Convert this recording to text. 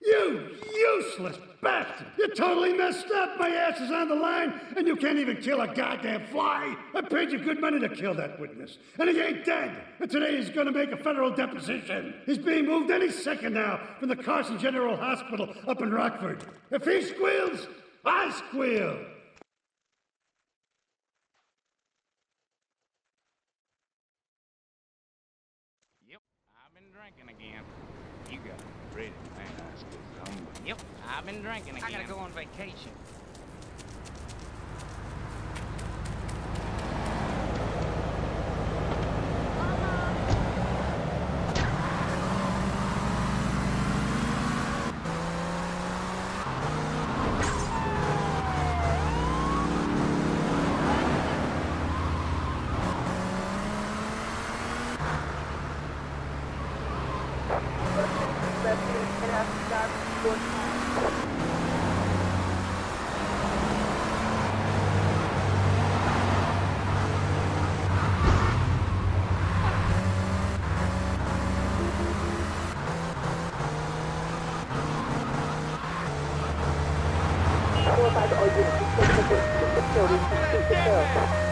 You useless bastard! You're totally messed up! My ass is on the line, and you can't even kill a goddamn fly! I paid you good money to kill that witness, and he ain't dead! And today he's gonna make a federal deposition! He's being moved any second now from the Carson General Hospital up in Rockford. If he squeals, I squeal! Yep, I've been drinking again. You got number. Yep, I've been drinking again. I gotta go on vacation. Notified all units, this is the building, this is the building.